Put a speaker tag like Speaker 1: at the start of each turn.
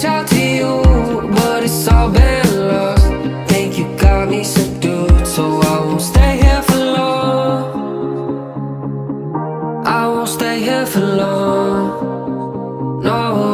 Speaker 1: reach out to you, but it's all been lost. Think you got me subdued, so I won't stay here for long. I won't stay here for long, no.